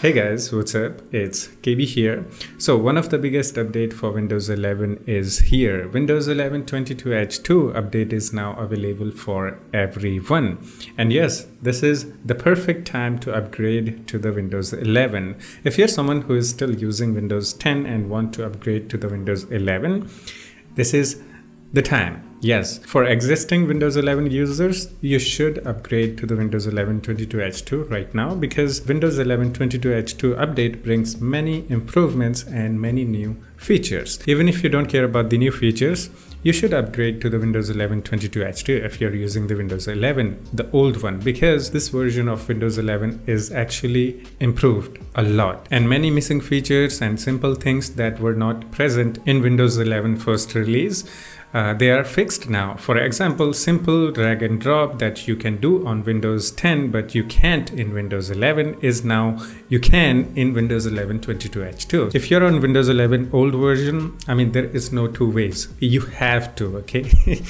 Hey guys, what's up? It's KB here. So one of the biggest update for Windows 11 is here. Windows 11 22H2 update is now available for everyone. And yes, this is the perfect time to upgrade to the Windows 11. If you're someone who is still using Windows 10 and want to upgrade to the Windows 11, this is the time. Yes, for existing Windows 11 users, you should upgrade to the Windows 11 22H2 right now because Windows 11 22H2 update brings many improvements and many new features. Even if you don't care about the new features, you should upgrade to the Windows 11 22H2 if you're using the Windows 11, the old one, because this version of Windows 11 is actually improved a lot. And many missing features and simple things that were not present in Windows 11 first release uh, they are fixed now. For example, simple drag and drop that you can do on Windows 10 but you can't in Windows 11 is now you can in Windows 11 22H2. If you're on Windows 11 old version, I mean there is no two ways. You have to, okay?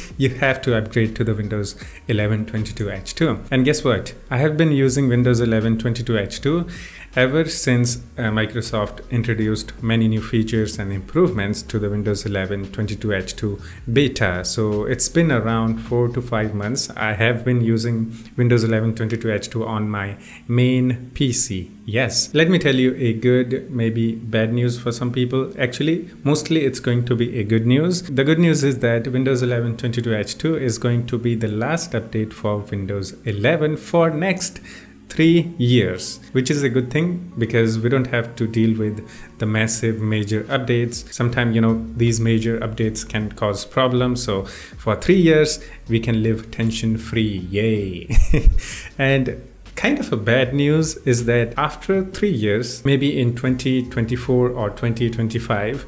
you have to upgrade to the Windows 11 22H2. And guess what? I have been using Windows 11 22H2 ever since uh, Microsoft introduced many new features and improvements to the Windows 11 22H2 beta. So it's been around four to five months. I have been using Windows 11 22H2 on my main PC. Yes, let me tell you a good, maybe bad news for some people. Actually, mostly it's going to be a good news. The good news is that Windows 11 22H2 is going to be the last update for Windows 11 for next three years, which is a good thing because we don't have to deal with the massive major updates. Sometimes, you know, these major updates can cause problems. So for three years, we can live tension free. Yay. and kind of a bad news is that after three years, maybe in 2024 or 2025,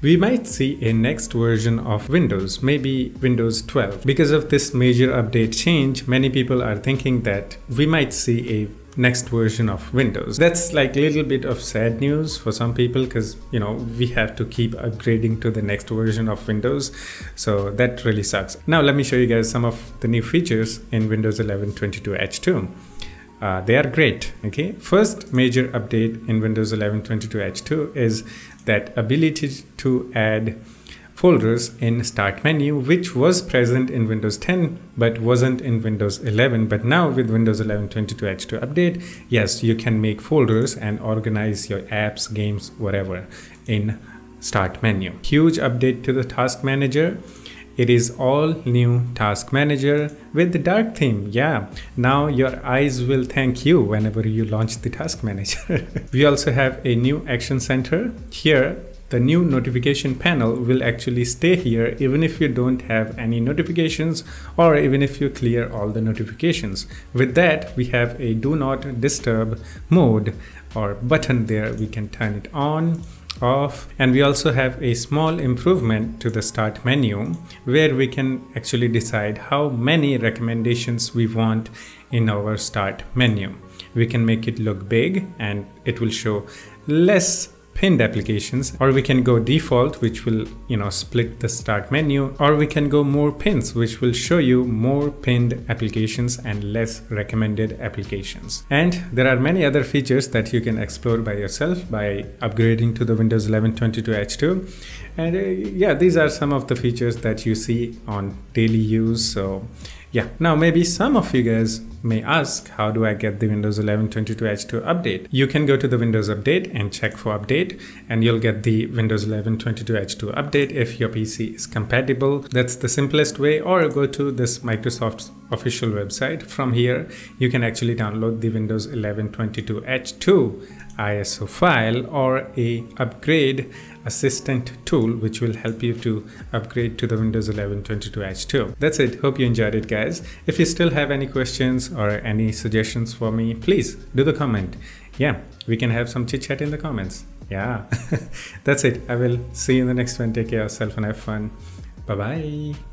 we might see a next version of Windows, maybe Windows 12. Because of this major update change, many people are thinking that we might see a next version of Windows. That's like a little bit of sad news for some people because you know we have to keep upgrading to the next version of Windows. So that really sucks. Now let me show you guys some of the new features in Windows 11 22H2. Uh, they are great okay? First major update in windows 11 22h2 is that ability to add folders in start menu which was present in windows 10 but wasn't in windows 11 but now with windows 11 22h2 update yes you can make folders and organize your apps games whatever in start menu. Huge update to the task manager it is all new task manager with the dark theme. Yeah, now your eyes will thank you whenever you launch the task manager. we also have a new action center. Here, the new notification panel will actually stay here even if you don't have any notifications or even if you clear all the notifications. With that, we have a do not disturb mode or button there. We can turn it on off and we also have a small improvement to the start menu where we can actually decide how many recommendations we want in our start menu. We can make it look big and it will show less pinned applications or we can go default which will you know split the start menu or we can go more pins which will show you more pinned applications and less recommended applications. And there are many other features that you can explore by yourself by upgrading to the Windows 11 22H2 and uh, yeah these are some of the features that you see on daily use. So yeah now maybe some of you guys may ask how do I get the Windows 11 22H2 update? You can go to the Windows update and check for update and you'll get the Windows 11 22H2 update if your PC is compatible. That's the simplest way or go to this Microsoft's official website from here you can actually download the Windows 11 22H2 ISO file or a upgrade assistant tool which will help you to upgrade to the Windows 11 22H2. That's it. Hope you enjoyed it guys. If you still have any questions or any suggestions for me, please do the comment. Yeah, we can have some chit chat in the comments. Yeah, that's it. I will see you in the next one. Take care of yourself and have fun. Bye bye.